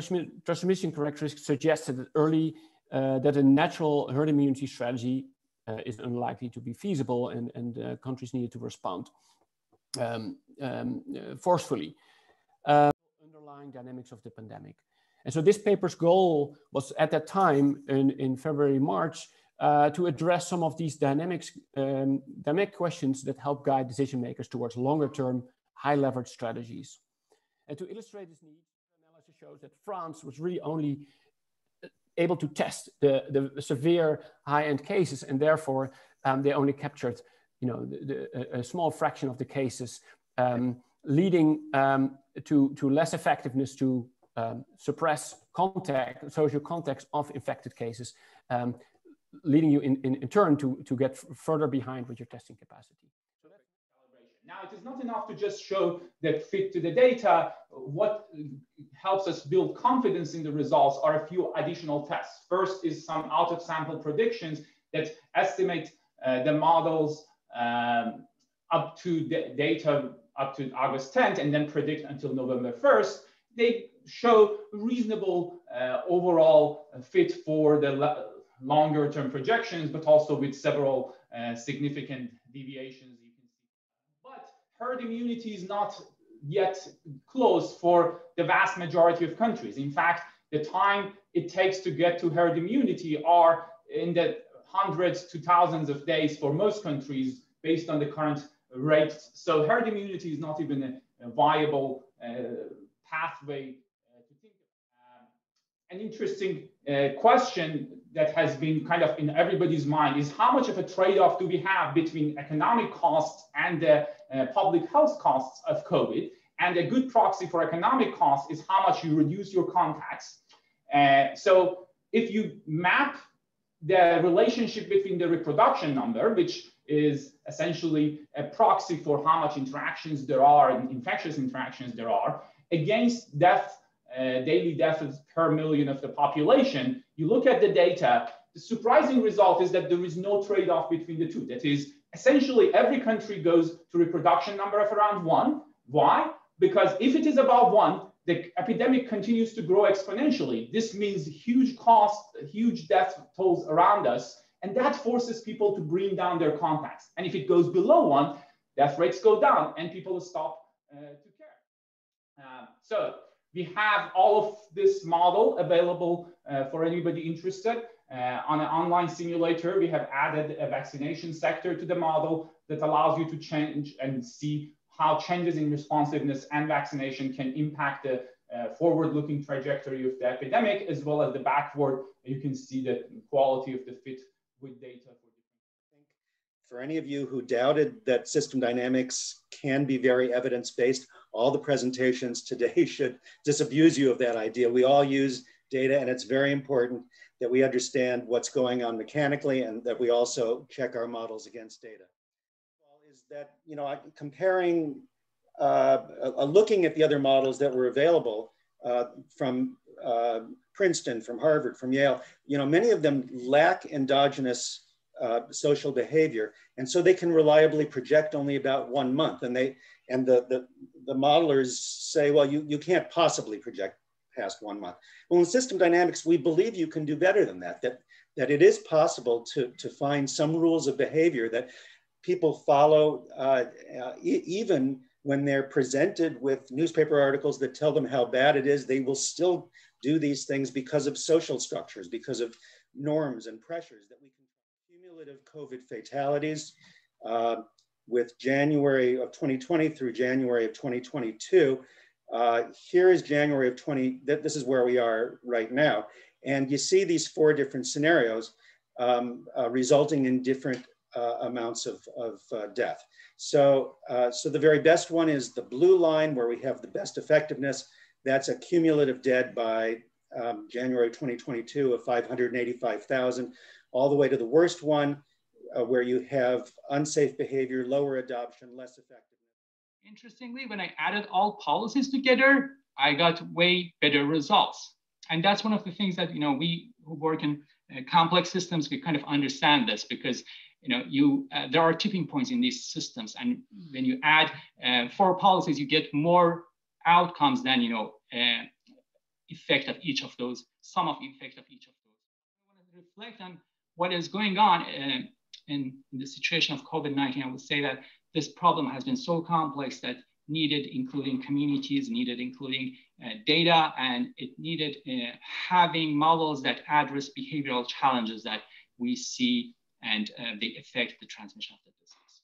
transmission characteristics suggested that early uh, that a natural herd immunity strategy uh, is unlikely to be feasible and, and uh, countries needed to respond um, um, uh, forcefully. Um, underlying dynamics of the pandemic. And so this paper's goal was at that time in, in February, March, uh, to address some of these dynamics, um, dynamic questions that help guide decision makers towards longer term, high leverage strategies. And to illustrate this need, shows that France was really only uh, able to test the, the severe high end cases, and therefore um, they only captured you know, the, the, a small fraction of the cases, um, leading um, to, to less effectiveness to um, suppress contact, social context of infected cases, um, leading you in, in, in, turn to, to get further behind with your testing capacity. Now, it is not enough to just show that fit to the data. What helps us build confidence in the results are a few additional tests. First is some out of sample predictions that estimate uh, the models um, up to the data up to August 10th and then predict until November 1st. They show reasonable uh, overall fit for the longer term projections, but also with several uh, significant deviations you can see. But herd immunity is not yet close for the vast majority of countries. In fact, the time it takes to get to herd immunity are in the hundreds to thousands of days for most countries based on the current rates. So herd immunity is not even a, a viable uh, pathway an interesting uh, question that has been kind of in everybody's mind is how much of a trade-off do we have between economic costs and the uh, public health costs of COVID? And a good proxy for economic costs is how much you reduce your contacts. Uh, so if you map the relationship between the reproduction number, which is essentially a proxy for how much interactions there are, and infectious interactions there are, against death uh, daily deaths per million of the population, you look at the data, the surprising result is that there is no trade-off between the two. That is, essentially every country goes to reproduction number of around one. Why? Because if it is above one, the epidemic continues to grow exponentially. This means huge cost, huge death tolls around us, and that forces people to bring down their contacts. And if it goes below one, death rates go down and people stop uh, to care. Uh, so we have all of this model available uh, for anybody interested. Uh, on an online simulator, we have added a vaccination sector to the model that allows you to change and see how changes in responsiveness and vaccination can impact the uh, forward-looking trajectory of the epidemic, as well as the backward. You can see the quality of the fit with data. For any of you who doubted that system dynamics can be very evidence-based, all the presentations today should disabuse you of that idea. We all use data and it's very important that we understand what's going on mechanically and that we also check our models against data. Is that, you know, comparing, uh, uh, looking at the other models that were available uh, from uh, Princeton, from Harvard, from Yale, you know, many of them lack endogenous uh, social behavior. And so they can reliably project only about one month. And they and the, the, the modelers say, well, you, you can't possibly project past one month. Well, in system dynamics, we believe you can do better than that, that, that it is possible to, to find some rules of behavior that people follow uh, uh, e even when they're presented with newspaper articles that tell them how bad it is, they will still do these things because of social structures, because of norms and pressures that we can cumulative COVID fatalities. Uh, with January of 2020 through January of 2022. Uh, here is January of 20, th this is where we are right now. And you see these four different scenarios um, uh, resulting in different uh, amounts of, of uh, death. So, uh, so the very best one is the blue line where we have the best effectiveness. That's a cumulative dead by um, January 2022 of 585,000, all the way to the worst one, uh, where you have unsafe behavior, lower adoption, less effectiveness. Interestingly, when I added all policies together, I got way better results. And that's one of the things that, you know, we who work in uh, complex systems, we kind of understand this because, you know, you uh, there are tipping points in these systems. And when you add uh, four policies, you get more outcomes than, you know, uh, effect of each of those, sum of effect of each of those. I want to reflect on what is going on uh, in, the situation of COVID-19. I would say that this problem has been so complex that needed including communities, needed including uh, data, and it needed uh, having models that address behavioral challenges that we see and uh, they affect the transmission of the disease.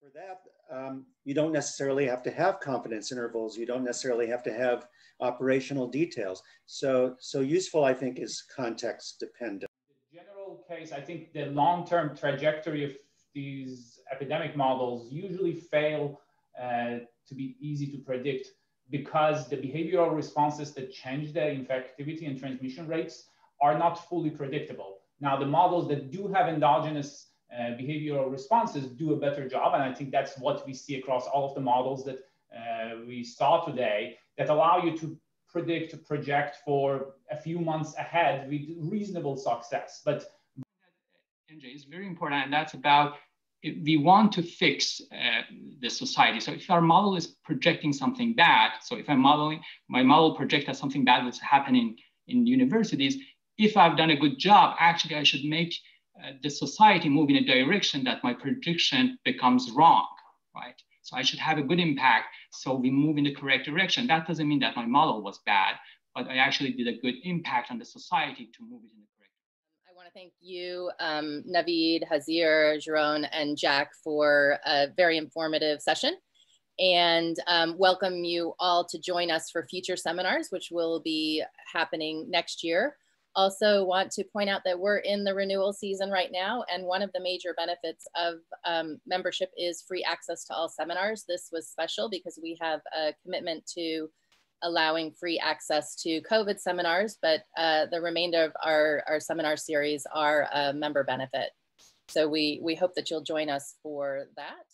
For that, um, you don't necessarily have to have confidence intervals. You don't necessarily have to have operational details. So, so useful, I think, is context dependent. Case, I think the long-term trajectory of these epidemic models usually fail uh, to be easy to predict because the behavioral responses that change the infectivity and transmission rates are not fully predictable. Now, the models that do have endogenous uh, behavioral responses do a better job. And I think that's what we see across all of the models that uh, we saw today that allow you to predict, to project for a few months ahead with reasonable success. But is very important, and that's about if we want to fix uh, the society. So if our model is projecting something bad, so if I'm modeling, my model projects that something bad that's happening in universities, if I've done a good job, actually I should make uh, the society move in a direction that my prediction becomes wrong, right? So I should have a good impact so we move in the correct direction. That doesn't mean that my model was bad, but I actually did a good impact on the society to move it in the want to thank you, um, Navid, Hazhir, Jeroen, and Jack for a very informative session and um, welcome you all to join us for future seminars, which will be happening next year. Also want to point out that we're in the renewal season right now, and one of the major benefits of um, membership is free access to all seminars. This was special because we have a commitment to allowing free access to COVID seminars, but uh, the remainder of our, our seminar series are a member benefit. So we, we hope that you'll join us for that.